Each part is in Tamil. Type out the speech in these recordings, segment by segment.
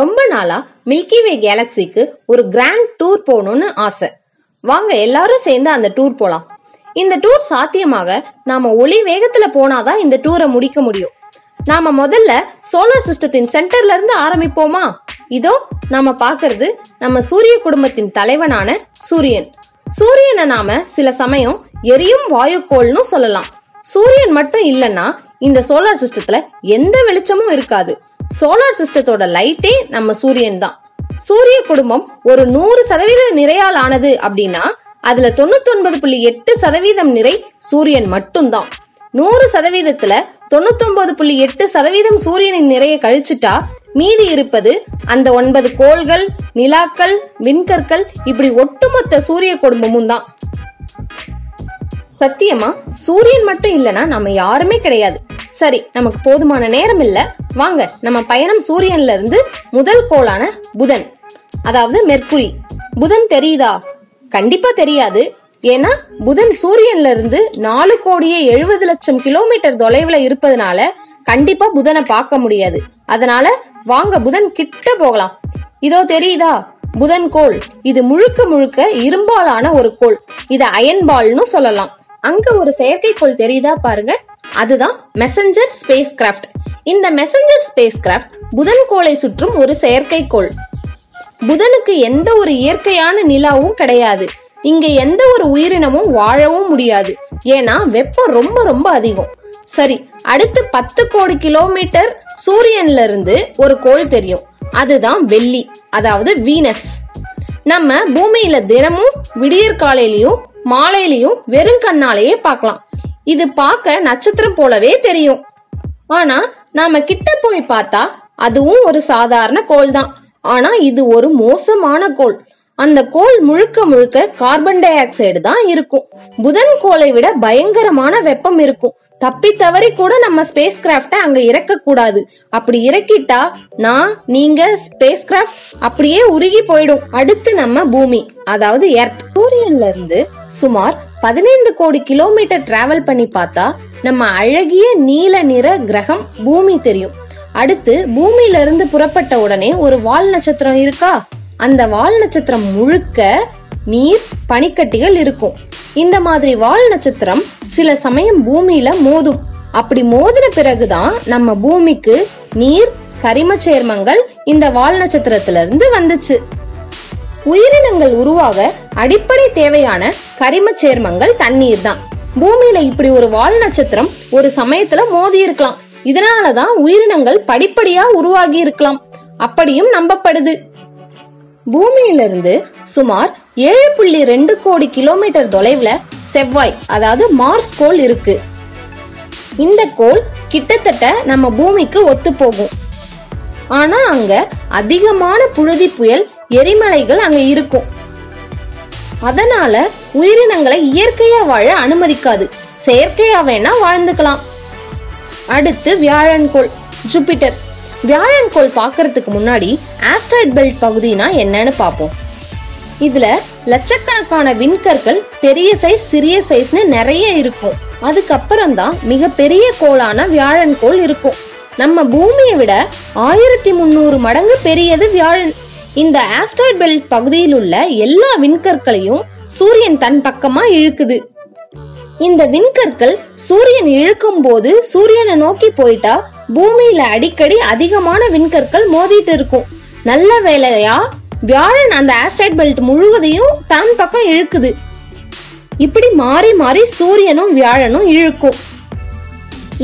ரொம்ப நாளா மில்கி வே கேலக்சிக்கு ஒரு கிராண்ட் டூர் போகணும்னு ஆசை. வாங்க எல்லாரும் சேர்ந்து அந்த டூர் போலாம். இந்த டூர் சாத்தியமாக நாம ஒளி வேகத்துல போனாதான் இந்த டூரை முடிக்க முடியும். நாம முதல்ல சோலார் சிஸ்டத்தின் சென்டர்ல இருந்து ஆரம்பிப்போமா? இதோ நாம பாக்குறது நம்ம சூரிய குடும்பத்தின் தலைவனான சூரியன். சூரியனை நாம சில சமயம் எரியும் வாயுக்கோள்னு சொல்லலாம். சூரியன் மட்டும் இல்லைன்னா இந்த சோலார் சிஸ்டத்துல எந்த வெளிச்சமும் இருக்காது. சோலார் சிஸ்டத்தோட லைட்டே நம்ம சூரியன் தான். சூரிய குடும்பம் ஒரு நூறு சதவீத நிறையால் ஆனது அப்படின்னா அதுல தொண்ணூத்தி ஒன்பது புள்ளி எட்டு சதவீதம் நிறை சூரியன் மட்டும்தான். நூறு சதவீதத்துல தொண்ணூத்தி ஒன்பது புள்ளி எட்டு சதவீதம் சூரியனின் நிறைய கழிச்சுட்டா மீதி இருப்பது அந்த ஒன்பது கோள்கள் நிலாக்கள் விண்கற்கள் இப்படி ஒட்டுமொத்த சூரிய குடும்பமும் தான். சத்தியமா சூரியன் மட்டும் இல்லனா நம்ம யாருமே கிடையாது. சரி நமக்கு போதுமான நேரம் இல்ல. வாங்க நம்ம பயணம் சூரியன்ல இருந்து முதல் கோளான புதன் அதாவது மெர்குரி புதன் தெரியுதா? கண்டிப்பா தெரியாது. ஏன்னா புதன் சூரியன்ல இருந்து நாலு கோடியே எழுபது லட்சம் கிலோமீட்டர் தொலைவுல இருப்பதனால கண்டிப்பா புதனை பார்க்க முடியாது. அதனால வாங்க புதன் கிட்ட போகலாம். இதோ தெரியுதா? புதன் கோள். இது முழுக்க முழுக்க இரும்பாலான ஒரு கோள். இத அயன்பால்னு சொல்லலாம். அங்க ஒரு செயற்கைக்கோள் தெரியுதா பாருங்க. அதுதான் மெசஞ்சர் ஸ்பேஸ் கிராஃப்ட் இந்த மெசஞ்சர் ஸ்பேஸ் கிராஃப்ட் புதன் கோளை சுற்றும் ஒரு செயற்கைக்கோள். புதனுக்கு எந்த ஒரு இயற்கையான நிலாவும் கிடையாது. இங்க எந்த ஒரு உயிரினமும் வாழவும் முடியாது. ஏன்னா வெப்பம் ரொம்ப ரொம்ப அதிகம். சரி அடுத்து பத்து கோடி கிலோமீட்டர் சூரியன்ல இருந்து ஒரு கோள் தெரியும். அதுதான் வெள்ளி அதாவது வீனஸ். நம்ம பூமியில தினமும் விடியற் காலையிலயும் மாலையிலயும் வெறும் கண்ணாலேயே பார்க்கலாம். இது பார்க்க நட்சத்திரம் போலவே தெரியும். ஆனா நாம கிட்ட போய் பார்த்தா அதுவும் ஒரு சாதாரண கோள் தான். ஆனா இது ஒரு மோசமான கோள். அந்த கோள் முழுக்க முழுக்க கார்பன் டை ஆக்சைடு தான் இருக்கும். புதன் கோளை விட பயங்கரமான வெப்பம் இருக்கும். தப்பி தவறி கூட நம்ம ஸ்பேஸ் கிராஃப்ட அங்க இறக்க கூடாது. அப்படி இறக்கிட்டா நான் நீங்க ஸ்பேஸ் கிராஃப்ட் அப்படியே உருகி போயிடும். அடுத்து நம்ம பூமி அதாவது எர்த். சூரியன்ல இருந்து சுமார் பதினைந்து கோடி கிலோமீட்டர் டிராவல் பண்ணி பார்த்தா நம்ம அழகிய நீல நிற கிரகம் பூமி தெரியும். அடுத்து பூமியில இருந்து புறப்பட்ட உடனே ஒரு வால் நட்சத்திரம் இருக்கா? அந்த வால் நட்சத்திரம் முழுக்க நீர் பனிக்கட்டிகள் இருக்கும். இந்த மாதிரி வால் நட்சத்திரம் சில சமயம் பூமியில மோதும். அப்படி மோதின பிறகுதான் நம்ம பூமிக்கு நீர் கரிம சேர்மங்கள் இந்த வால் நட்சத்திரத்திலிருந்து வந்துச்சு. உயிரினங்கள் உருவாக அடிப்படை தேவையான கரிம சேர்மங்கள் தண்ணீர் தான். பூமியில இப்படி ஒரு வால் நட்சத்திரம் ஒரு சமயத்துல மோதி இருக்கலாம். இதனாலதான் உயிரினங்கள் படிப்படியா உருவாகி இருக்கலாம். அப்படியும் நம்பப்படுது. பூமியிலிருந்து சுமார் ஏழு புள்ளி ரெண்டு கோடி கிலோமீட்டர் தொலைவுல செவ்வாய் அதாவது மார்ஸ் கோள் இருக்கு. இந்த கோள் கிட்டத்தட்ட நம்ம பூமிக்கு ஒத்து போகும் ஆனா அங்க அதிகமான புழுதி புயல் எரிமலைகள் அங்க இருக்கும். அதனால உயிரினங்களை இயற்கையா வாழ அனுமதிக்காது. செயற்கையா வேணா வாழ்ந்துக்கலாம். அடுத்து வியாழன் கோள் ஜூபிட்டர். வியாழன் கோள் பார்க்கறதுக்கு முன்னாடி ஆஸ்ட்ராய்ட் பெல்ட் பகுதினா என்னன்னு பார்ப்போம். இதுல லட்சக்கணக்கான விண்கற்கள் பெரிய சைஸ் சிறிய சைஸ்னு நிறைய இருக்கும். அதுக்கப்புறம் தான் மிக பெரிய கோளான வியாழன் கோள் இருக்கும். நம்ம பூமியை விட ஆயிரத்தி முந்நூறு மடங்கு பெரியது வியாழன். இந்த ஆஸ்ட்ராய்ட் பெல்ட் பகுதியில் உள்ள எல்லா விண்கற்களையும் சூரியன் தன் பக்கமா இழுக்குது. இந்த விண்கற்கள் சூரியன் இழுக்கும் போது சூரியனை நோக்கி போயிட்டா பூமியில அடிக்கடி அதிகமான விண்கற்கள் மோதிட்டு இருக்கும். நல்ல வேலையா வியாழன் அந்த ஆஸ்ட்ராய்ட் பெல்ட் முழுவதையும் தன் பக்கம் இழுக்குது. இப்படி மாறி மாறி சூரியனும் வியாழனும் இழுக்கும்.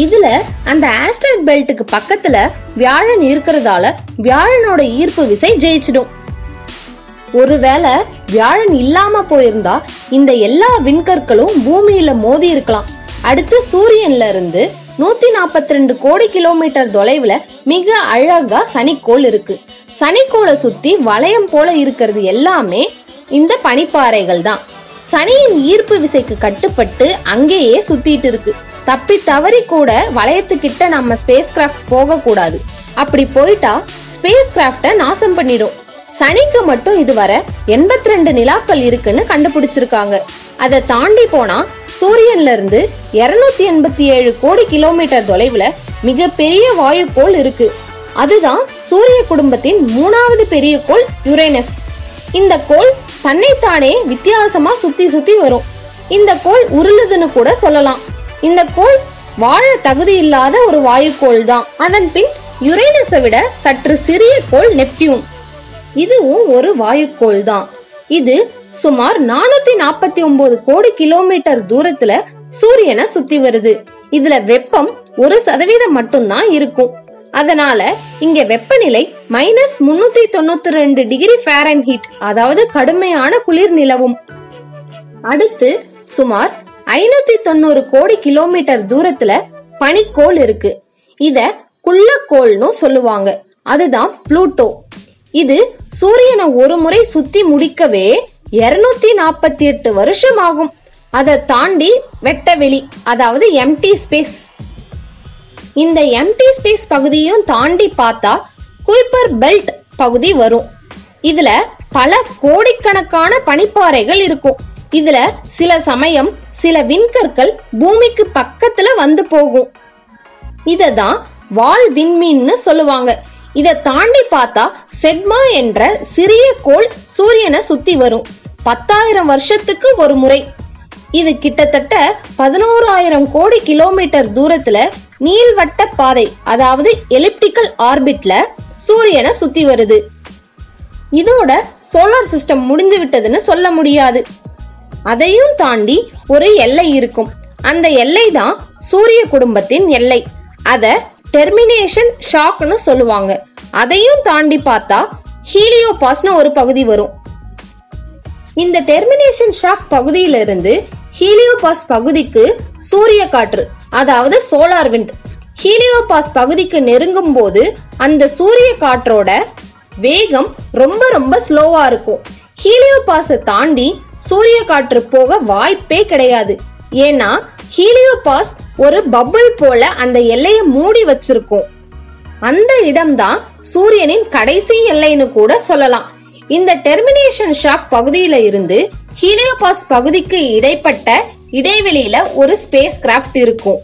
இதுல அந்த ஆஸ்ட்ராய்ட் பெல்ட்டுக்கு பக்கத்துல வியாழன் இருக்கிறதால வியாழனோட ஈர்ப்பு விசை ஜெயிச்சிடும். ஒருவேளை வியாழன் இல்லாம போயிருந்தா இந்த எல்லா விண்கற்களும் பூமியில மோதி இருக்கலாம். அடுத்து சூரியன்ல இருந்து நூத்தி நாற்பத்தி ரெண்டு கோடி கிலோமீட்டர் தொலைவுல மிக அழகா சனிக்கோள் இருக்கு. சனிக்கோளை சுத்தி வளையம் போல இருக்கிறது எல்லாமே இந்த பனிப்பாறைகள் தான். சனியின் ஈர்ப்பு விசைக்கு கட்டுப்பட்டு அங்கேயே சுத்திட்டு இருக்கு. தப்பி தவறி கூட வளையத்துக்கிட்ட நம்ம ஸ்பேஸ் கிராஃப்ட் போகக்கூடாது. அப்படி போயிட்டா ஸ்பேஸ் கிராஃப்டை நாசம் பண்ணிடும். சனிக்கு மட்டும் இதுவரை எண்பத்தி ரெண்டு நிலாக்கள் இருக்குன்னு கண்டுபிடிச்சிருக்காங்க. அதை தாண்டி போனா சூரியன்ல இருந்து இருநூத்தி எண்பத்தி ஏழு கோடி கிலோமீட்டர் தொலைவுல மிகப்பெரிய வாயுக்கோள் இருக்கு. அதுதான் சூரிய குடும்பத்தின் மூணாவது பெரிய கோள் யுரேனஸ். இந்த கோள் தன்னைத்தானே வித்தியாசமா சுத்தி சுத்தி வரும். இந்த கோள் உருளுதுன்னு கூட சொல்லலாம். இந்த கோள் வாழ தகுதி இல்லாத ஒரு வாயுக்கோள் தான் அதன் பின் யுரேனஸை விட சற்று சிறிய கோள் நெப்டியூன். இதுவும் ஒரு வாயுக்கோள் தான் இது சுமார் நானூத்தி நாற்பத்தி ஒன்பது கோடி கிலோமீட்டர் தூரத்துல சூரியனை சுத்தி வருது. இதுல வெப்பம் ஒரு சதவீதம் மட்டும்தான் இருக்கும். அதனால இங்க வெப்பநிலை மைனஸ் முன்னூத்தி தொண்ணூத்தி ரெண்டு டிகிரி ஃபாரன்ஹீட் அதாவது கடுமையான குளிர் நிலவும். அடுத்து சுமார் ஐநூத்தி தொண்ணூறு கோடி கிலோமீட்டர் தூரத்துல பனிக்கோள் இருக்கு. இத குள்ளக்கோள்னு சொல்லுவாங்க. அதுதான் ப்ளூட்டோ. இது சூரியனை ஒரு முறை சுத்தி முடிக்கவே 248 நாற்பத்தி எட்டு வருஷம் ஆகும் அதை தாண்டி வெட்டவெளி அதாவது எம்டி ஸ்பேஸ் இந்த எம்டி ஸ்பேஸ் பகுதியும் தாண்டி பார்த்தா குய்பர் பெல்ட் பகுதி வரும். இதுல பல கோடிக்கணக்கான பனிப்பாறைகள் இருக்கும். இதுல சில சமயம் சில விண்கற்கள் பூமிக்கு பக்கத்துல வந்து போகும். இததான் வால் விண்மீன்னு சொல்லுவாங்க. இதை தாண்டி பார்த்தா செட்மா என்ற சிறிய கோள் சூரியனை சுத்தி வரும். பத்தாயிரம் வருஷத்துக்கு ஒரு முறை. இது கிட்டத்தட்ட பதினோராயிரம் கோடி கிலோமீட்டர் தூரத்துல நீள்வட்ட பாதை அதாவது எலிப்டிக்கல் ஆர்பிட்ல சூரியனை சுத்தி வருது. இதோட சோலார் சிஸ்டம் முடிந்து விட்டதுன்னு சொல்ல முடியாது. அதையும் தாண்டி ஒரு எல்லை இருக்கும். அந்த எல்லை தான் சூரிய குடும்பத்தின் எல்லை. அத டெர்மினேஷன் ஷாக்னு சொல்லுவாங்க. அதையும் தாண்டி பார்த்தா ஹீலியோபாஸ்னு ஒரு பகுதி வரும். இந்த டெர்மினேஷன் ஷாக் பகுதியிலிருந்து ஹீலியோபாஸ் பகுதிக்கு சூரிய காற்று அதாவது சோலார் விண்ட் ஹீலியோபாஸ் பகுதிக்கு நெருங்கும் போது அந்த சூரிய காற்றோட வேகம் ரொம்ப ரொம்ப ஸ்லோவா இருக்கும். ஹீலியோபாஸை தாண்டி சூரிய காற்று போக வாய்ப்பே கிடையாது. ஏன்னா ஹீலியோபாஸ் ஒரு பபுள் போல அந்த எல்லையை மூடி வச்சிருக்கும். அந்த இடம்தான் சூரியனின் கடைசி எல்லைன்னு கூட சொல்லலாம். இந்த டெர்மினேஷன் ஷாக் பகுதியில இருந்து ஹீலியோபாஸ் பகுதிக்கு இடைப்பட்ட இடைவெளியில ஒரு ஸ்பேஸ் கிராஃப்ட் இருக்கும்.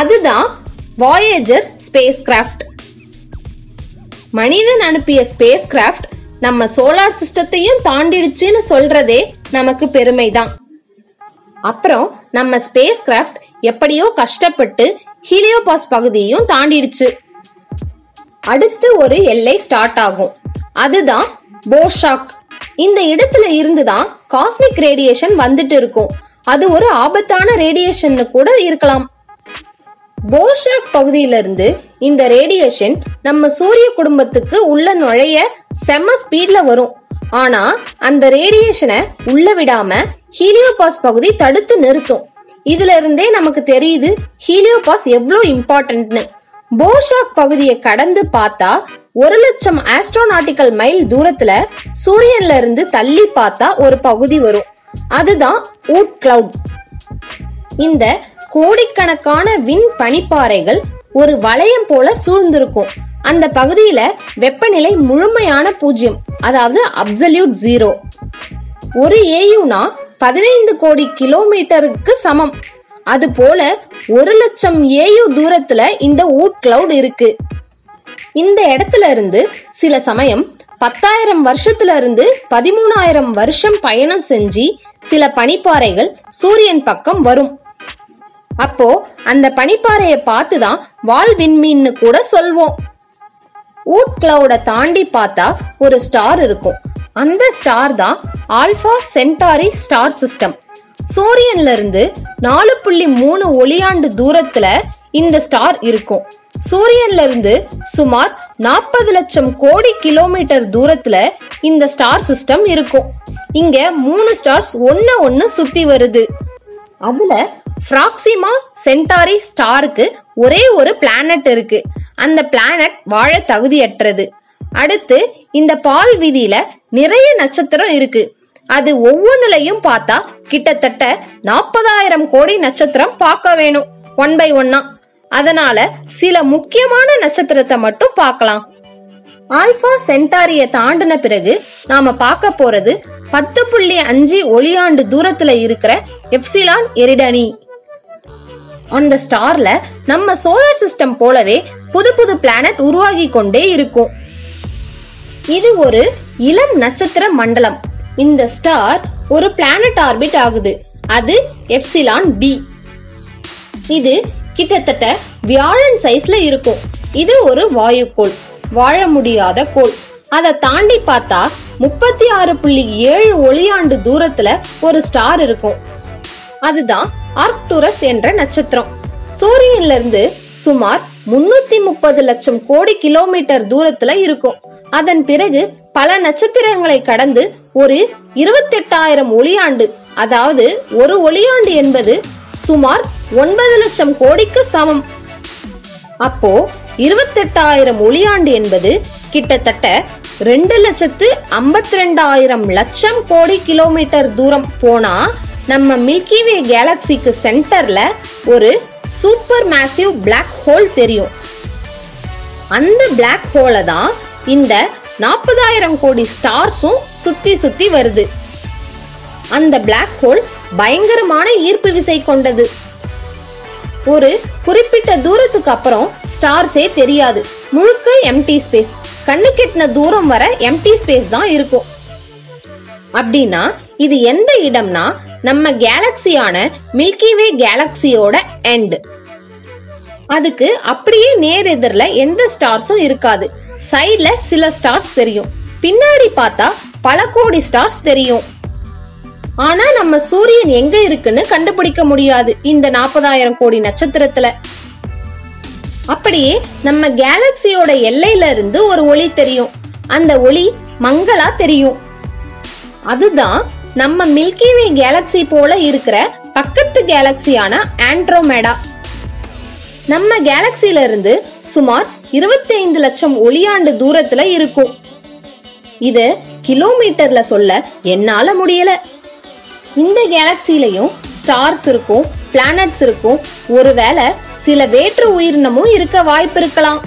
அதுதான் வாயேஜர் ஸ்பேஸ் கிராஃப்ட் மனிதன் அனுப்பிய ஸ்பேஸ் கிராஃப்ட் நம்ம சோலார் சிஸ்டத்தையும் தாண்டிடுச்சுன்னு சொல்றதே நமக்கு பெருமைதான். அப்புறம் நம்ம ஸ்பேஸ் கிராஃப்ட் எப்படியோ கஷ்டப்பட்டு ஹீலியோபாஸ் பகுதியையும் தாண்டிடுச்சு. அடுத்து ஒரு எல்லை ஸ்டார்ட் ஆகும். அதுதான் போஷாக் இந்த இடத்துல இருந்து தான் காஸ்மிக் ரேடியேஷன் வந்துட்டு இருக்கும். அது ஒரு ஆபத்தான ரேடியேஷன் கூட இருக்கலாம். போஷாக் பகுதியிலிருந்து இந்த ரேடியேஷன் நம்ம சூரிய குடும்பத்துக்கு உள்ள நுழைய செம்ம ஸ்பீட்ல வரும். ஆனா அந்த ரேடியேஷனை உள்ள விடாம ஹீலியோபாஸ் பகுதி தடுத்து நிறுத்தும். இதுல இருந்தே நமக்கு தெரியுது ஹீலியோபாஸ் எவ்வளவு இம்பார்ட்டன்ட்னு போஷாக் பகுதியை கடந்து பார்த்தா ஒரு லட்சம் ஆஸ்ட்ரோநாட்டிக்கல் மைல் தூரத்துல சூரியன்ல இருந்து தள்ளி பார்த்தா ஒரு பகுதி வரும். அதுதான் ஊட் கிளவுட் இந்த கோடிக்கணக்கான விண் பனிப்பாறைகள் ஒரு வளையம் போல சூழ்ந்திருக்கும். அந்த பகுதியில வெப்பநிலை முழுமையான பூஜ்ஜியம் அதாவது அப்சல்யூட் ஜீரோ ஒரு ஏயுனா பதினைந்து கோடி கிலோமீட்டருக்கு சமம். அது போல ஒரு லட்சம் ஏயு தூரத்துல இந்த ஊட் கிளவுட் இருக்கு. இந்த இடத்துல இருந்து சில சமயம் பத்தாயிரம் வருஷத்துல இருந்து பதிமூணாயிரம் வருஷம் பயணம் செஞ்சு சில பனிப்பாறைகள் சூரியன் பக்கம் வரும். அப்போ அந்த பனிப்பாறையை பார்த்து தான் வால் விண்மீன்னு கூட சொல்வோம். ஊட் கிளவுட தாண்டி பார்த்தா ஒரு ஸ்டார் இருக்கும். அந்த ஸ்டார் தான் ஆல்பா சென்டாரி ஸ்டார் சிஸ்டம். சூரியன்ல இருந்து நாலு புள்ளி மூணு ஒளியாண்டு தூரத்துல இந்த ஸ்டார் இருக்கும். சூரியன்ல இருந்து சுமார் நாற்பது லட்சம் கோடி கிலோமீட்டர் தூரத்துல இந்த ஸ்டார் சிஸ்டம் இருக்கும். இங்க மூணு ஸ்டார்ஸ் ஒன்னு ஒன்னு சுத்தி வருது. அதுல பிராக்சிமா சென்டாரி ஸ்டாருக்கு ஒரே ஒரு பிளானட் இருக்கு. அந்த பிளானட் வாழ தகுதியற்றது. அடுத்து இந்த பால் விதியில நிறைய நட்சத்திரம் இருக்கு. அது ஒவ்வொன்றுலையும் பார்த்தா கிட்டத்தட்ட நாற்பதாயிரம் கோடி நட்சத்திரம் பார்க்க வேணும் ஒன் பை ஒன்னா அதனால சில முக்கியமான நட்சத்திரத்தை மட்டும் பார்க்கலாம். ஆல்பா சென்டாரிய தாண்டின பிறகு நாம பார்க்க போறது பத்து புள்ளி அஞ்சு ஒளியாண்டு தூரத்துல இருக்கிற எப்சிலான் எரிடனி. அந்த ஸ்டார்ல நம்ம சோலார் சிஸ்டம் போலவே புது புது பிளானட் உருவாகி கொண்டே இருக்கும். இது ஒரு இளம் நட்சத்திர மண்டலம். இந்த ஸ்டார் ஒரு பிளானட் ஆர்பிட் ஆகுது. அது எப்சிலான் பி இது கிட்டத்தட்ட வியாழன் சைஸ்ல இருக்கும். இது ஒரு வாயுக்கோள் வாழ முடியாத கோள். அதை தாண்டி பார்த்தா முப்பத்தி ஆறு புள்ளி ஏழு ஒளியாண்டு தூரத்துல ஒரு ஸ்டார் இருக்கும். அதுதான் ஆர்க்டுரஸ் என்ற நட்சத்திரம். சூரியன்ல இருந்து சுமார் முன்னூத்தி முப்பது லட்சம் கோடி கிலோமீட்டர் தூரத்துல இருக்கும். அதன் பிறகு பல நட்சத்திரங்களை கடந்து ஒரு இருபத்தெட்டாயிரம் ஒளியாண்டு அதாவது ஒரு ஒளியாண்டு என்பது சுமார் ஒன்பது லட்சம் கோடிக்கு சமம். அப்போ இருபத்தெட்டாயிரம் ஒளியாண்டு என்பது கிட்டத்தட்ட ரெண்டு லட்சத்து ஐம்பத்தி ரெண்டாயிரம் லட்சம் கோடி கிலோமீட்டர் தூரம். போனா நம்ம மில்கிவே கேலக்சிக்கு சென்டர்ல ஒரு சூப்பர் மேசிவ் பிளாக் ஹோல் தெரியும். அந்த பிளாக் ஹோலை தான் இந்த நாற்பதாயிரம் கோடி ஸ்டார்ஸும் சுத்தி சுத்தி வருது. அந்த பிளாக் ஹோல் பயங்கரமான ஈர்ப்பு விசை கொண்டது. ஒரு குறிப்பிட்ட தூரத்துக்கு அப்புறம் ஸ்டார்ஸே தெரியாது. முழுக்க எம்டி ஸ்பேஸ் கண்ணு கெட்டின தூரம் வர எம்டி ஸ்பேஸ் தான் இருக்கும். அப்படின்னா இது எந்த இடம்னா நம்ம கேலக்சியான மில்கி வே கேலக்சியோட எண்ட் அதுக்கு அப்படியே நேர் எதிரில் எந்த ஸ்டார்ஸும் இருக்காது. சைடில் சில ஸ்டார்ஸ் தெரியும். பின்னாடி பார்த்தா பல கோடி ஸ்டார்ஸ் தெரியும். ஆனா நம்ம சூரியன் எங்க இருக்குன்னு கண்டுபிடிக்க முடியாது. இந்த நாற்பதாயிரம் கோடி நட்சத்திரத்துல. அப்படியே நம்ம கேலக்சியோட எல்லையில இருந்து ஒரு ஒளி தெரியும். அந்த ஒளி மங்களா தெரியும். அதுதான் நம்ம மில்கி வே கேலக்சி போல இருக்கிற பக்கத்து கேலக்சியான ஆண்ட்ரோமேடா நம்ம கேலக்சியில இருந்து சுமார் 25 லட்சம் ஒளியாண்டு தூரத்துல இருக்கும். இது கிலோமீட்டர்ல சொல்ல என்னால முடியல. இந்த கேலக்சிலையும் ஸ்டார்ஸ் இருக்கும் பிளானட்ஸ் இருக்கும். ஒருவேளை சில வேற்று உயிரினமும் இருக்க வாய்ப்பு இருக்கலாம்.